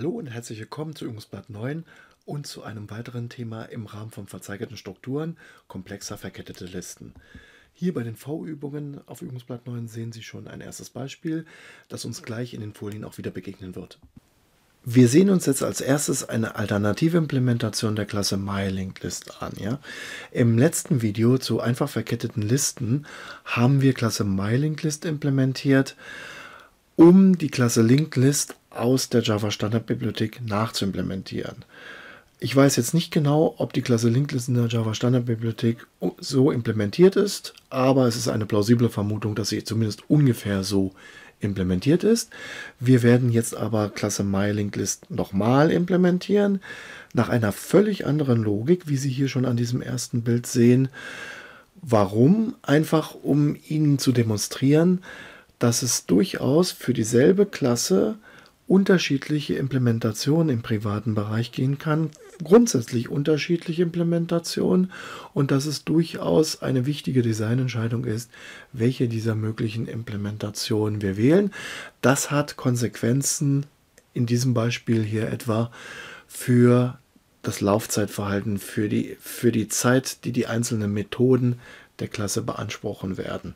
Hallo und herzlich willkommen zu Übungsblatt 9 und zu einem weiteren Thema im Rahmen von verzeigerten Strukturen, komplexer verkettete Listen. Hier bei den V-Übungen auf Übungsblatt 9 sehen Sie schon ein erstes Beispiel, das uns gleich in den Folien auch wieder begegnen wird. Wir sehen uns jetzt als erstes eine alternative Implementation der Klasse MyLinkList an. Ja? Im letzten Video zu einfach verketteten Listen haben wir Klasse MyLinkList implementiert, um die Klasse LinkedList aus der Java Standardbibliothek nachzuimplementieren. Ich weiß jetzt nicht genau, ob die Klasse LinkedList in der Java Standardbibliothek so implementiert ist, aber es ist eine plausible Vermutung, dass sie zumindest ungefähr so implementiert ist. Wir werden jetzt aber Klasse MyLinkList nochmal implementieren, nach einer völlig anderen Logik, wie Sie hier schon an diesem ersten Bild sehen. Warum? Einfach um Ihnen zu demonstrieren, dass es durchaus für dieselbe Klasse unterschiedliche Implementationen im privaten Bereich gehen kann, grundsätzlich unterschiedliche Implementationen und dass es durchaus eine wichtige Designentscheidung ist, welche dieser möglichen Implementationen wir wählen. Das hat Konsequenzen in diesem Beispiel hier etwa für das Laufzeitverhalten, für die, für die Zeit, die die einzelnen Methoden der Klasse beanspruchen werden.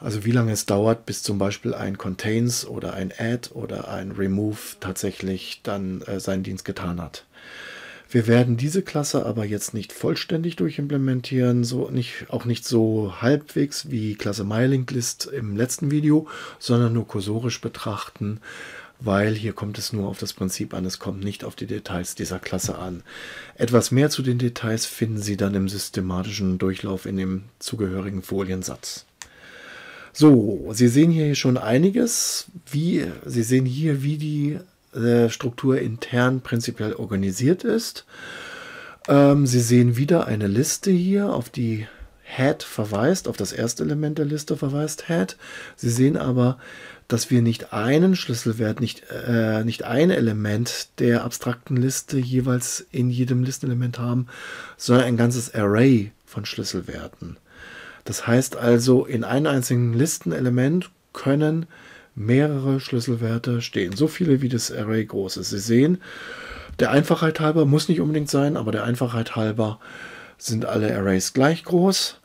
Also wie lange es dauert, bis zum Beispiel ein Contains oder ein Add oder ein Remove tatsächlich dann äh, seinen Dienst getan hat. Wir werden diese Klasse aber jetzt nicht vollständig durchimplementieren, so nicht, auch nicht so halbwegs wie Klasse MyLinkList im letzten Video, sondern nur kursorisch betrachten, weil hier kommt es nur auf das Prinzip an, es kommt nicht auf die Details dieser Klasse an. Etwas mehr zu den Details finden Sie dann im systematischen Durchlauf in dem zugehörigen Foliensatz. So, Sie sehen hier schon einiges. Wie, Sie sehen hier, wie die äh, Struktur intern prinzipiell organisiert ist. Ähm, Sie sehen wieder eine Liste hier, auf die Head verweist, auf das erste Element der Liste verweist Head. Sie sehen aber, dass wir nicht einen Schlüsselwert, nicht, äh, nicht ein Element der abstrakten Liste jeweils in jedem Listenelement haben, sondern ein ganzes Array von Schlüsselwerten. Das heißt also, in einem einzigen Listenelement können mehrere Schlüsselwerte stehen. So viele wie das Array groß ist. Sie sehen, der Einfachheit halber muss nicht unbedingt sein, aber der Einfachheit halber sind alle Arrays gleich groß.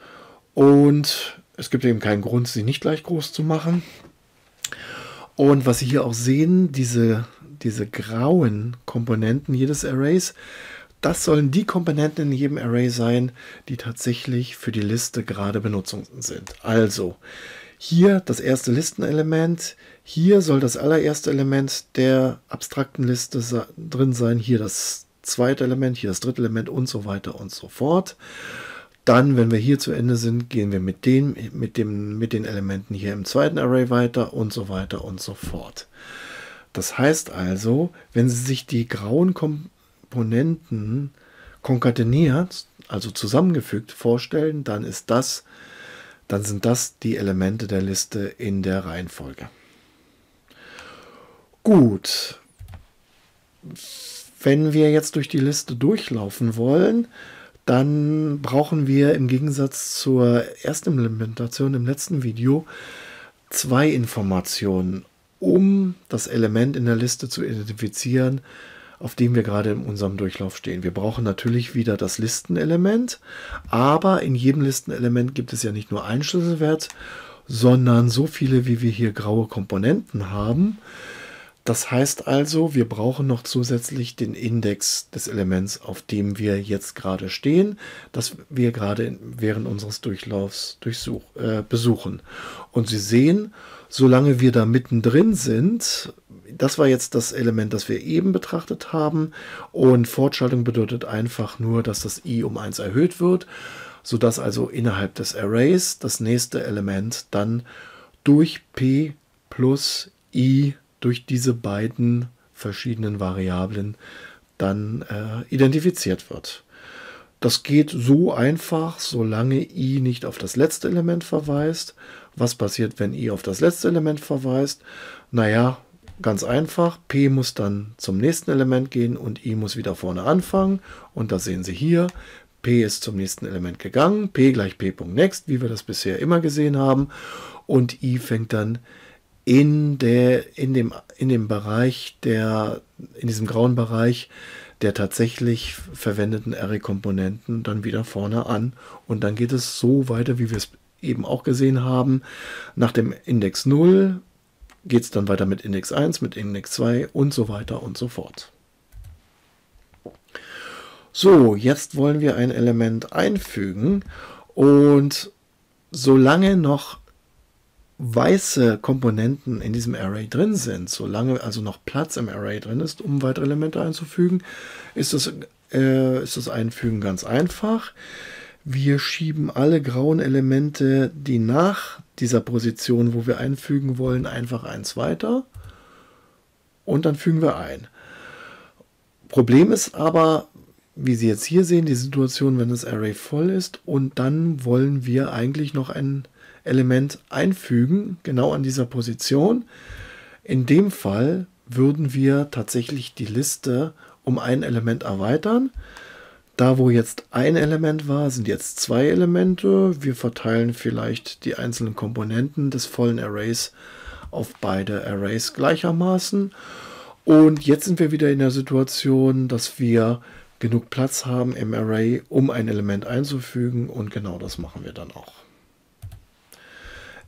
Und es gibt eben keinen Grund, sie nicht gleich groß zu machen. Und was Sie hier auch sehen, diese, diese grauen Komponenten jedes Arrays, das sollen die Komponenten in jedem Array sein, die tatsächlich für die Liste gerade Benutzung sind. Also hier das erste Listenelement, hier soll das allererste Element der abstrakten Liste drin sein, hier das zweite Element, hier das dritte Element und so weiter und so fort. Dann, wenn wir hier zu Ende sind, gehen wir mit den, mit, dem, mit den Elementen hier im zweiten Array weiter und so weiter und so fort. Das heißt also, wenn Sie sich die grauen Kom Komponenten konkateniert, also zusammengefügt vorstellen, dann ist das, dann sind das die Elemente der Liste in der Reihenfolge. Gut. Wenn wir jetzt durch die Liste durchlaufen wollen, dann brauchen wir im Gegensatz zur ersten Implementation im letzten Video zwei Informationen, um das Element in der Liste zu identifizieren, auf dem wir gerade in unserem Durchlauf stehen. Wir brauchen natürlich wieder das Listenelement, aber in jedem Listenelement gibt es ja nicht nur einen Schlüsselwert, sondern so viele, wie wir hier graue Komponenten haben. Das heißt also, wir brauchen noch zusätzlich den Index des Elements, auf dem wir jetzt gerade stehen, das wir gerade während unseres Durchlaufs äh, besuchen. Und Sie sehen, solange wir da mittendrin sind, das war jetzt das Element, das wir eben betrachtet haben. Und Fortschaltung bedeutet einfach nur, dass das i um 1 erhöht wird, sodass also innerhalb des Arrays das nächste Element dann durch p plus i durch diese beiden verschiedenen Variablen dann äh, identifiziert wird. Das geht so einfach, solange i nicht auf das letzte Element verweist. Was passiert, wenn i auf das letzte Element verweist? Naja, Ganz einfach, P muss dann zum nächsten Element gehen und I muss wieder vorne anfangen. Und das sehen Sie hier. P ist zum nächsten Element gegangen. P gleich P.next, wie wir das bisher immer gesehen haben. Und I fängt dann in, der, in, dem, in dem Bereich der, in diesem grauen Bereich der tatsächlich verwendeten Array-Komponenten dann wieder vorne an. Und dann geht es so weiter, wie wir es eben auch gesehen haben. Nach dem Index 0 geht es dann weiter mit Index 1, mit Index 2 und so weiter und so fort. So, jetzt wollen wir ein Element einfügen und solange noch weiße Komponenten in diesem Array drin sind, solange also noch Platz im Array drin ist, um weitere Elemente einzufügen, ist das, äh, ist das Einfügen ganz einfach. Wir schieben alle grauen Elemente, die nach dieser Position, wo wir einfügen wollen, einfach eins weiter und dann fügen wir ein. Problem ist aber, wie Sie jetzt hier sehen, die Situation, wenn das Array voll ist und dann wollen wir eigentlich noch ein Element einfügen, genau an dieser Position. In dem Fall würden wir tatsächlich die Liste um ein Element erweitern. Da wo jetzt ein Element war, sind jetzt zwei Elemente. Wir verteilen vielleicht die einzelnen Komponenten des vollen Arrays auf beide Arrays gleichermaßen. Und jetzt sind wir wieder in der Situation, dass wir genug Platz haben im Array, um ein Element einzufügen und genau das machen wir dann auch.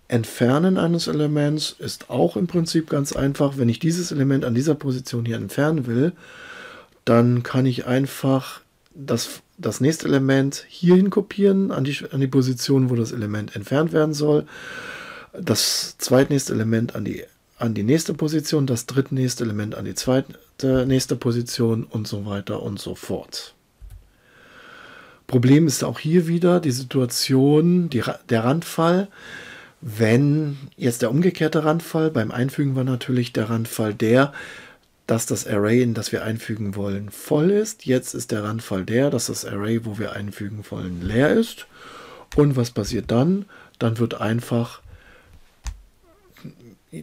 Entfernen eines Elements ist auch im Prinzip ganz einfach. Wenn ich dieses Element an dieser Position hier entfernen will, dann kann ich einfach das, das nächste Element hierhin kopieren, an die, an die Position, wo das Element entfernt werden soll. Das zweitnächste Element an die, an die nächste Position, das drittnächste Element an die zweite nächste Position und so weiter und so fort. Problem ist auch hier wieder die Situation, die, der Randfall. Wenn jetzt der umgekehrte Randfall, beim Einfügen war natürlich der Randfall der, dass das Array, in das wir einfügen wollen, voll ist. Jetzt ist der Randfall der, dass das Array, wo wir einfügen wollen, leer ist. Und was passiert dann? Dann wird einfach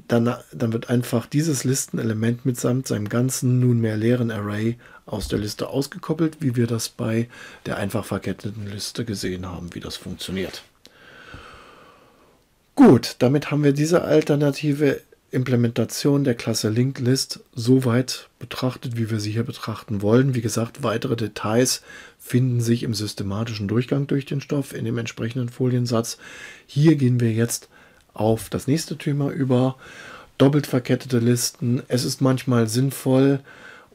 dann, dann wird einfach dieses Listenelement mitsamt seinem ganzen nunmehr leeren Array aus der Liste ausgekoppelt, wie wir das bei der einfach verketteten Liste gesehen haben, wie das funktioniert. Gut, damit haben wir diese alternative Implementation der Klasse Linked List so weit betrachtet, wie wir sie hier betrachten wollen. Wie gesagt, weitere Details finden sich im systematischen Durchgang durch den Stoff in dem entsprechenden Foliensatz. Hier gehen wir jetzt auf das nächste Thema über. Doppelt verkettete Listen. Es ist manchmal sinnvoll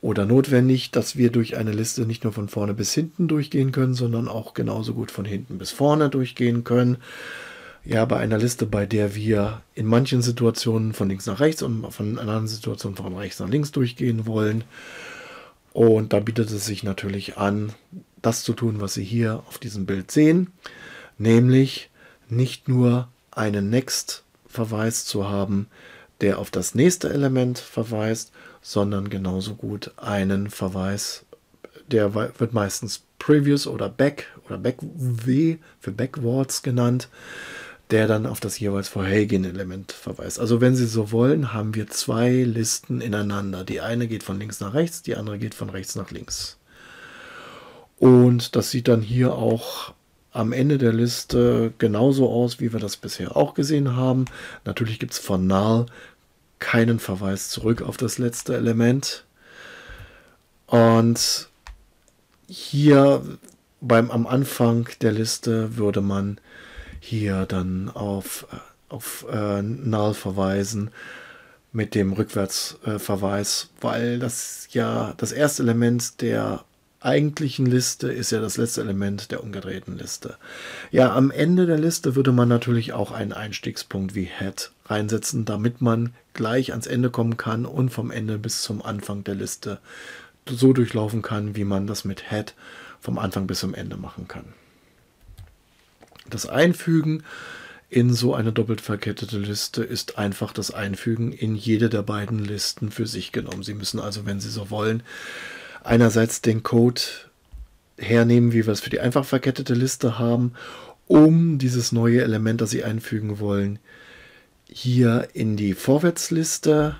oder notwendig, dass wir durch eine Liste nicht nur von vorne bis hinten durchgehen können, sondern auch genauso gut von hinten bis vorne durchgehen können ja bei einer Liste, bei der wir in manchen Situationen von links nach rechts und von anderen Situationen von rechts nach links durchgehen wollen. Und da bietet es sich natürlich an, das zu tun, was Sie hier auf diesem Bild sehen, nämlich nicht nur einen Next-Verweis zu haben, der auf das nächste Element verweist, sondern genauso gut einen Verweis, der wird meistens Previous oder Back oder Back-W für Backwards genannt der dann auf das jeweils vorhergehende Element verweist. Also wenn Sie so wollen, haben wir zwei Listen ineinander. Die eine geht von links nach rechts, die andere geht von rechts nach links. Und das sieht dann hier auch am Ende der Liste genauso aus, wie wir das bisher auch gesehen haben. Natürlich gibt es von null keinen Verweis zurück auf das letzte Element. Und hier beim am Anfang der Liste würde man hier dann auf, äh, auf äh, Null verweisen mit dem Rückwärtsverweis, äh, weil das ja das erste Element der eigentlichen Liste ist ja das letzte Element der umgedrehten Liste. Ja, am Ende der Liste würde man natürlich auch einen Einstiegspunkt wie Head reinsetzen, damit man gleich ans Ende kommen kann und vom Ende bis zum Anfang der Liste so durchlaufen kann, wie man das mit Head vom Anfang bis zum Ende machen kann. Das Einfügen in so eine doppelt verkettete Liste ist einfach das Einfügen in jede der beiden Listen für sich genommen. Sie müssen also, wenn Sie so wollen, einerseits den Code hernehmen, wie wir es für die einfach verkettete Liste haben, um dieses neue Element, das Sie einfügen wollen, hier in die Vorwärtsliste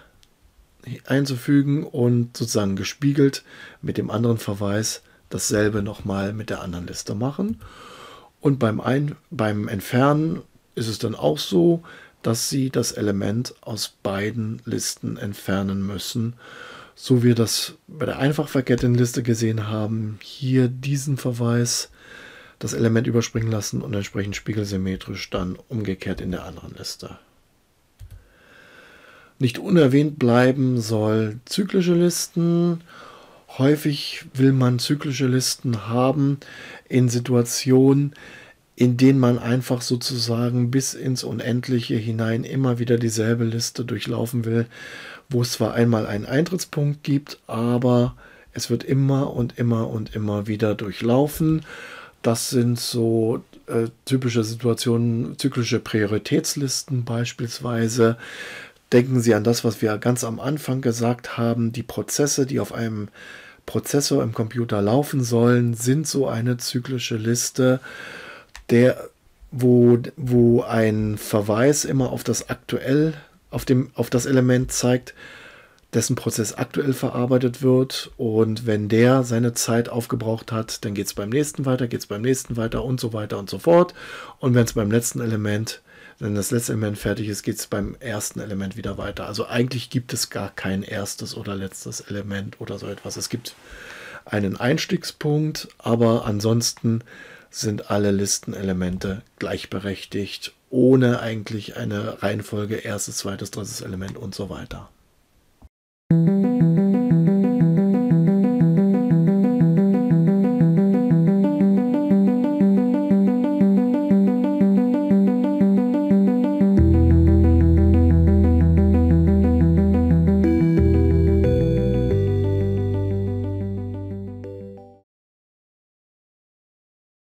einzufügen und sozusagen gespiegelt mit dem anderen Verweis dasselbe nochmal mit der anderen Liste machen. Und beim, Ein beim Entfernen ist es dann auch so, dass Sie das Element aus beiden Listen entfernen müssen. So wie wir das bei der einfach Liste gesehen haben, hier diesen Verweis das Element überspringen lassen und entsprechend spiegelsymmetrisch dann umgekehrt in der anderen Liste. Nicht unerwähnt bleiben soll zyklische Listen. Häufig will man zyklische Listen haben in Situationen, in denen man einfach sozusagen bis ins Unendliche hinein immer wieder dieselbe Liste durchlaufen will, wo es zwar einmal einen Eintrittspunkt gibt, aber es wird immer und immer und immer wieder durchlaufen. Das sind so äh, typische Situationen, zyklische Prioritätslisten beispielsweise. Denken Sie an das, was wir ganz am Anfang gesagt haben. Die Prozesse, die auf einem Prozessor im Computer laufen sollen, sind so eine zyklische Liste der, wo, wo ein Verweis immer auf das aktuell, auf, dem, auf das Element zeigt, dessen Prozess aktuell verarbeitet wird. Und wenn der seine Zeit aufgebraucht hat, dann geht es beim nächsten weiter, geht es beim nächsten weiter und so weiter und so fort. Und wenn es beim letzten Element, wenn das letzte Element fertig ist, geht es beim ersten Element wieder weiter. Also eigentlich gibt es gar kein erstes oder letztes Element oder so etwas. Es gibt einen Einstiegspunkt, aber ansonsten sind alle Listenelemente gleichberechtigt, ohne eigentlich eine Reihenfolge erstes, zweites, drittes Element und so weiter.